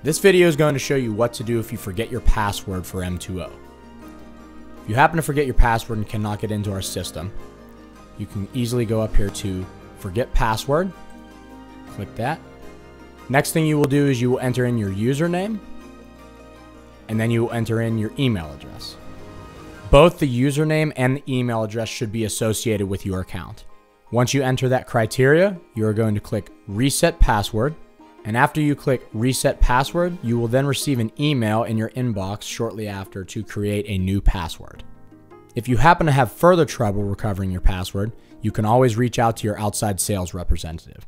This video is going to show you what to do if you forget your password for M2O. If you happen to forget your password and cannot get into our system, you can easily go up here to forget password, click that. Next thing you will do is you will enter in your username, and then you will enter in your email address. Both the username and the email address should be associated with your account. Once you enter that criteria, you are going to click reset password. And after you click reset password, you will then receive an email in your inbox shortly after to create a new password. If you happen to have further trouble recovering your password, you can always reach out to your outside sales representative.